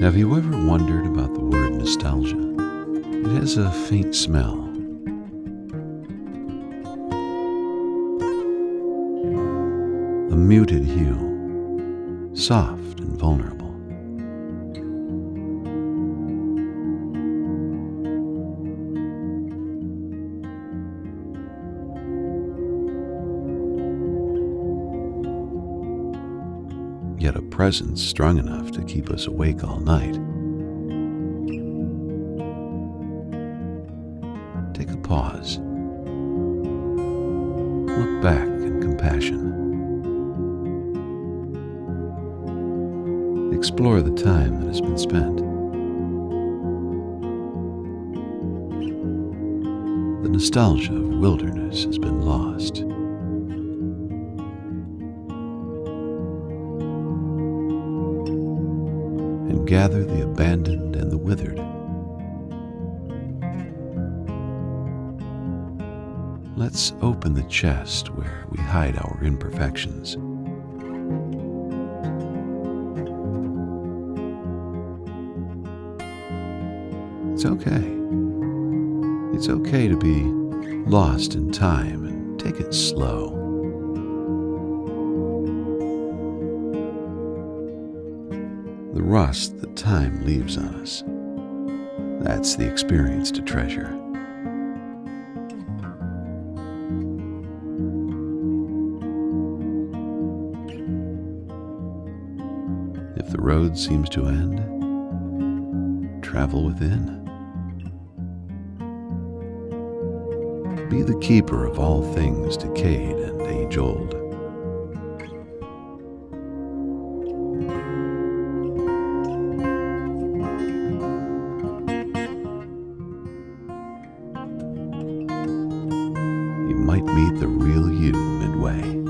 Have you ever wondered about the word nostalgia? It has a faint smell. A muted hue, soft and vulnerable. Yet a presence strong enough to keep us awake all night. Take a pause. Look back in compassion. Explore the time that has been spent. The nostalgia of wilderness has been lost. Gather the abandoned and the withered. Let's open the chest where we hide our imperfections. It's okay. It's okay to be lost in time and take it slow. The rust that time leaves on us. That's the experience to treasure. If the road seems to end, travel within. Be the keeper of all things decayed and age old. Might meet the real you midway.